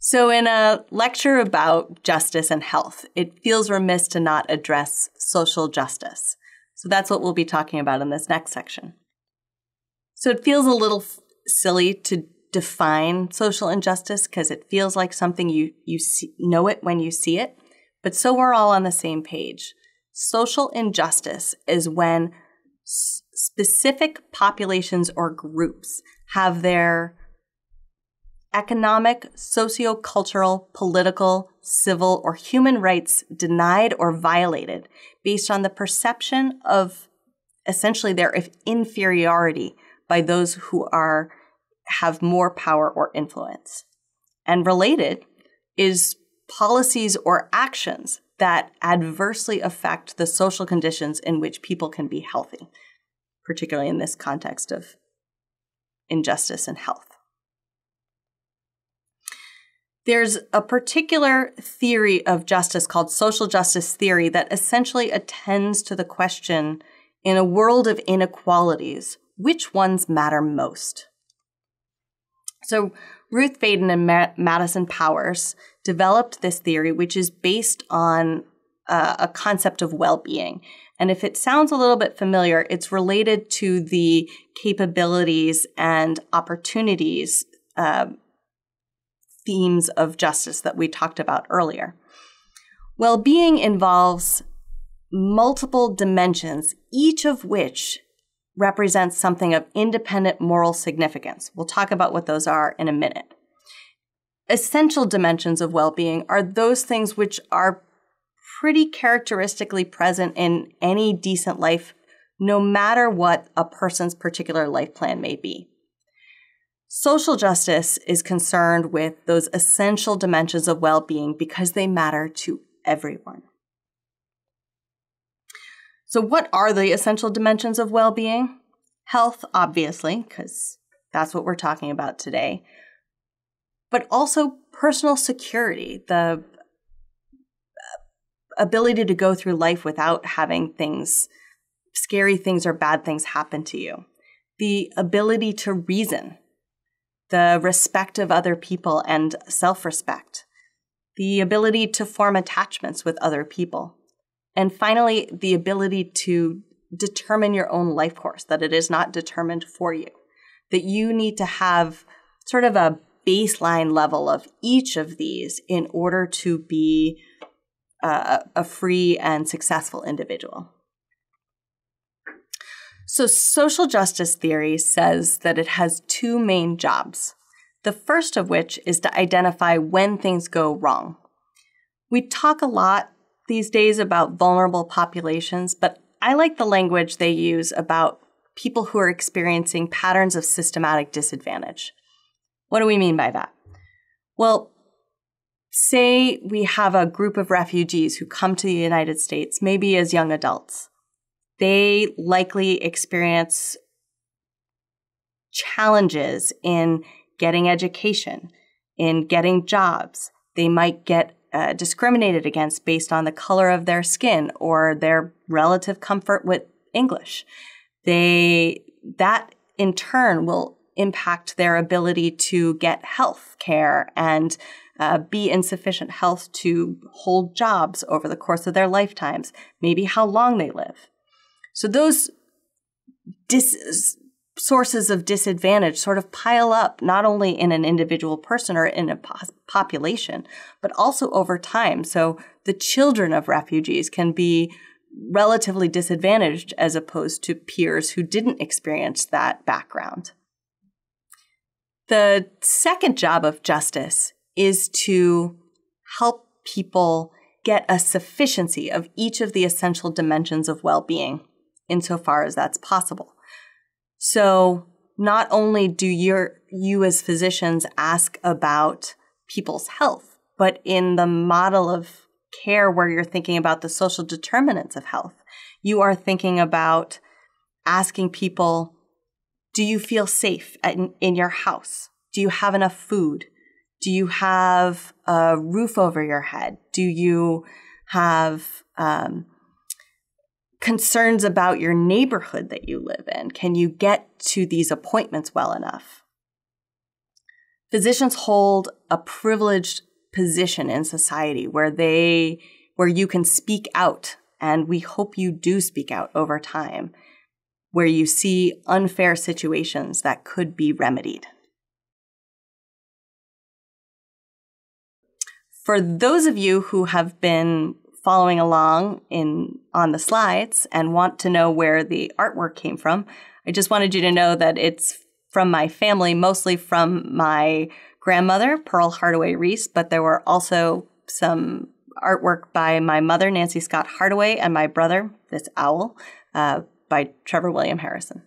So, in a lecture about justice and health, it feels remiss to not address social justice. So, that's what we'll be talking about in this next section. So, it feels a little f- silly to define social injustice because it feels like something you, you see, know it when you see it, but so we're all on the same page. Social injustice is when s- specific populations or groups have their economic, socio-cultural, political, civil, or human rights denied or violated based on the perception of essentially their inferiority by those who are have more power or influence. And related is policies or actions that adversely affect the social conditions in which people can be healthy, particularly in this context of injustice and health. There's a particular theory of justice called social justice theory that essentially attends to the question in a world of inequalities, which ones matter most? So, Ruth Faden and Ma- Madison Powers developed this theory, which is based on uh, a concept of well being. And if it sounds a little bit familiar, it's related to the capabilities and opportunities uh, themes of justice that we talked about earlier. Well being involves multiple dimensions, each of which represents something of independent moral significance. We'll talk about what those are in a minute. Essential dimensions of well being are those things which are pretty characteristically present in any decent life, no matter what a person's particular life plan may be. Social justice is concerned with those essential dimensions of well being because they matter to everyone. So, what are the essential dimensions of well being? Health, obviously, because that's what we're talking about today, but also personal security, the uh, ability to go through life without having things, scary things or bad things happen to you, the ability to reason, the respect of other people and self respect, the ability to form attachments with other people, and finally, the ability to determine your own life course, that it is not determined for you, that you need to have sort of a baseline level of each of these in order to be uh, a free and successful individual. So, social justice theory says that it has two main jobs. The first of which is to identify when things go wrong. We talk a lot these days about vulnerable populations, but I like the language they use about people who are experiencing patterns of systematic disadvantage. What do we mean by that? Well, say we have a group of refugees who come to the United States, maybe as young adults they likely experience challenges in getting education, in getting jobs. They might get uh, discriminated against based on the color of their skin or their relative comfort with English. They, that in turn will impact their ability to get health care and uh, be in sufficient health to hold jobs over the course of their lifetimes, maybe how long they live. So those dis- sources of disadvantage sort of pile up not only in an individual person or in a po- population, but also over time. So the children of refugees can be relatively disadvantaged as opposed to peers who didn't experience that background. The second job of justice is to help people get a sufficiency of each of the essential dimensions of well being insofar as that's possible. So not only do your, you as physicians ask about people's health, but in the model of care where you're thinking about the social determinants of health, you are thinking about asking people, do you feel safe in, in your house? Do you have enough food? Do you have a roof over your head? Do you have um, concerns about your neighborhood that you live in? Can you get to these appointments well enough? physicians hold a privileged position in society where they where you can speak out and we hope you do speak out over time where you see unfair situations that could be remedied. For those of you who have been following along in on the slides and want to know where the artwork came from, I just wanted you to know that it's from my family, mostly from my grandmother, Pearl Hardaway Reese, but there were also some artwork by my mother, Nancy Scott Hardaway, and my brother, this owl, uh, by Trevor William Harrison.